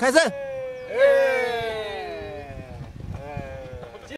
开始。